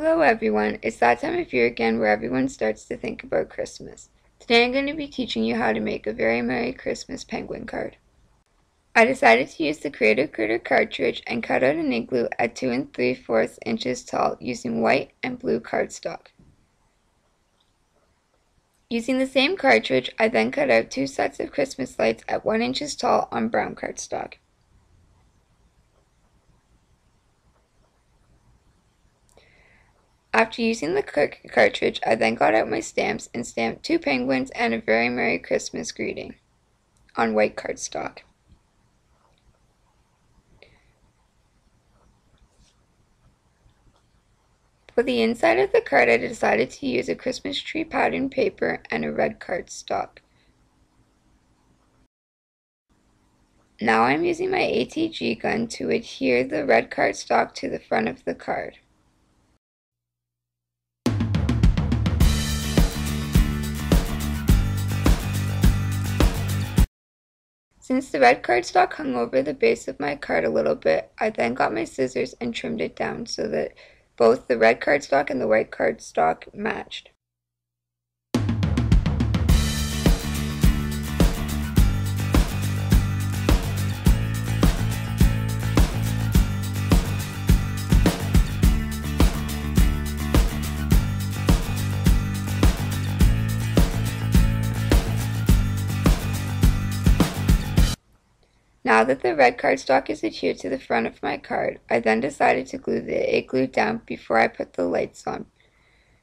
Hello everyone, it's that time of year again where everyone starts to think about Christmas. Today I'm going to be teaching you how to make a very Merry Christmas penguin card. I decided to use the Create a Critter cartridge and cut out an igloo at 2 and 3 fourths inches tall using white and blue cardstock. Using the same cartridge, I then cut out two sets of Christmas lights at 1 inches tall on brown cardstock. After using the cartridge, I then got out my stamps and stamped two penguins and a very Merry Christmas greeting on white cardstock. For the inside of the card, I decided to use a Christmas tree pattern paper and a red cardstock. Now I'm using my ATG gun to adhere the red cardstock to the front of the card. Since the red cardstock hung over the base of my card a little bit, I then got my scissors and trimmed it down so that both the red cardstock and the white cardstock matched. Now that the red cardstock is adhered to the front of my card, I then decided to glue the igloo down before I put the lights on.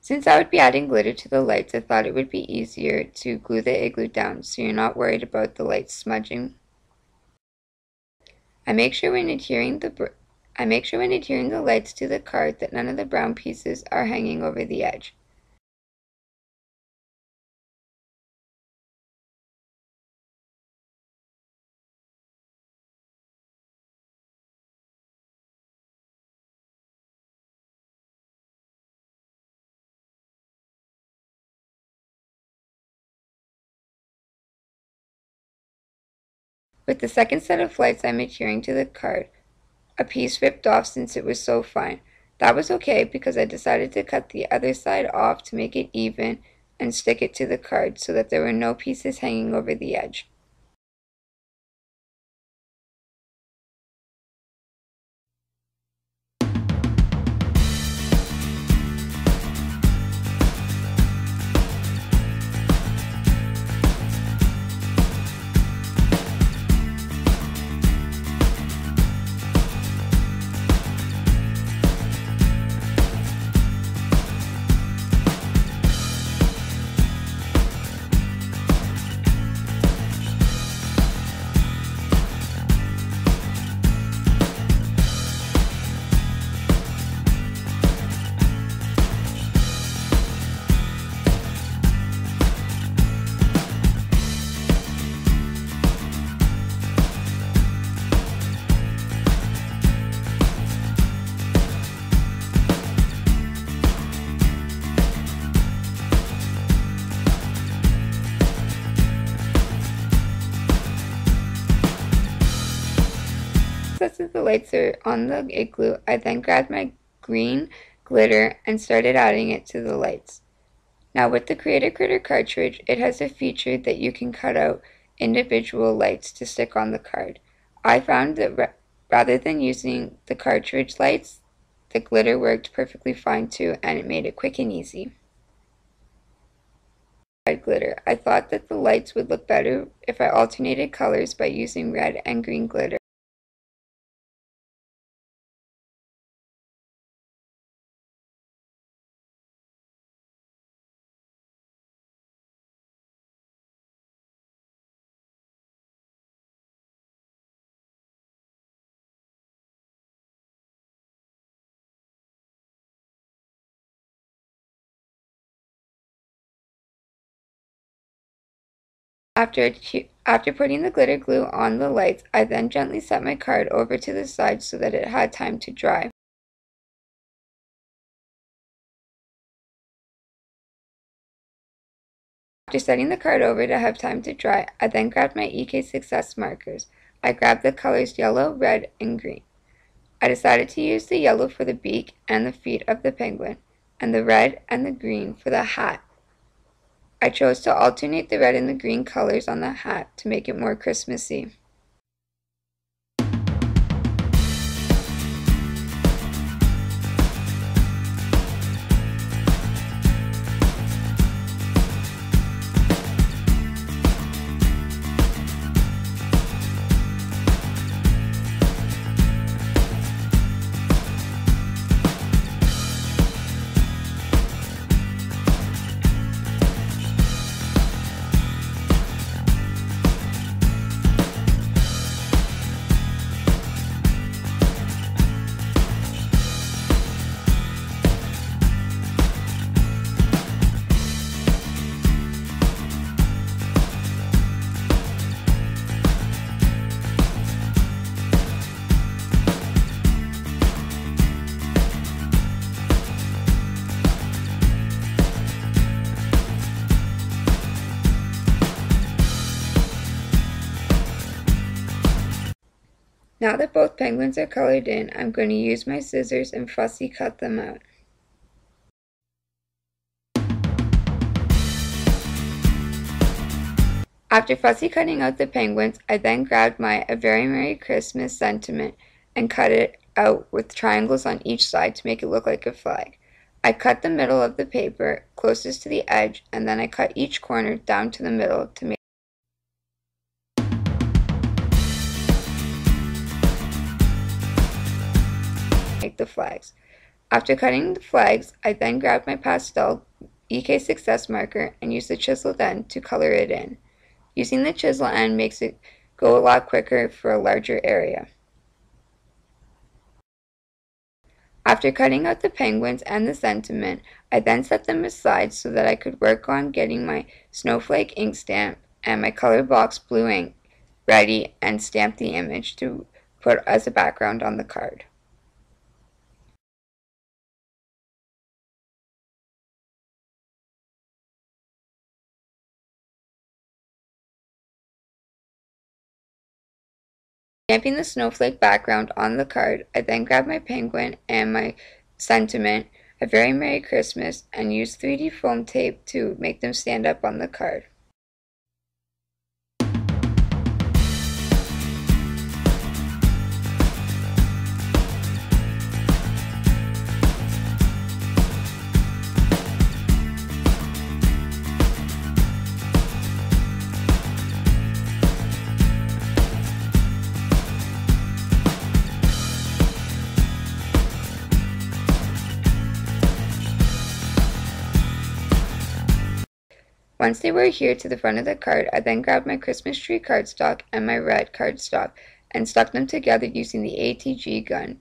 Since I would be adding glitter to the lights, I thought it would be easier to glue the igloo down so you're not worried about the lights smudging. I make sure when adhering the I make sure when adhering the lights to the card that none of the brown pieces are hanging over the edge. With the second set of lights I'm adhering to the card, a piece ripped off since it was so fine. That was okay because I decided to cut the other side off to make it even and stick it to the card so that there were no pieces hanging over the edge. Of the lights are on the igloo, I then grabbed my green glitter and started adding it to the lights. Now with the Create a Critter cartridge, it has a feature that you can cut out individual lights to stick on the card. I found that rather than using the cartridge lights, the glitter worked perfectly fine too and it made it quick and easy. Red glitter. I thought that the lights would look better if I alternated colors by using red and green glitter. After, after putting the glitter glue on the lights, I then gently set my card over to the side so that it had time to dry. After setting the card over to have time to dry, I then grabbed my EK Success markers. I grabbed the colors yellow, red, and green. I decided to use the yellow for the beak and the feet of the penguin, and the red and the green for the hat. I chose to alternate the red and the green colors on the hat to make it more Christmassy. Now that both penguins are colored in, I'm going to use my scissors and fussy cut them out. After fussy cutting out the penguins, I then grabbed my A Very Merry Christmas sentiment and cut it out with triangles on each side to make it look like a flag. I cut the middle of the paper closest to the edge and then I cut each corner down to the middle to make make the flags. After cutting the flags, I then grabbed my pastel EK Success marker and used the chisel end to color it in. Using the chisel end makes it go a lot quicker for a larger area. After cutting out the penguins and the sentiment, I then set them aside so that I could work on getting my snowflake ink stamp and my color box blue ink ready and stamp the image to put as a background on the card. Stamping the snowflake background on the card, I then grabbed my penguin and my sentiment, A Very Merry Christmas, and used 3D foam tape to make them stand up on the card. Once they were adhered to the front of the card, I then grabbed my Christmas tree cardstock and my red cardstock and stuck them together using the ATG gun.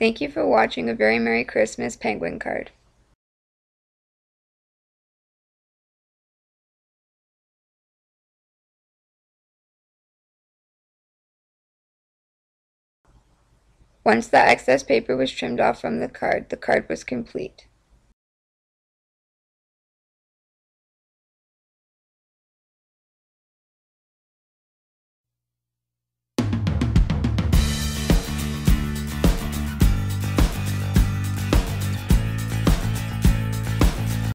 Thank you for watching a very Merry Christmas penguin card. Once the excess paper was trimmed off from the card, the card was complete.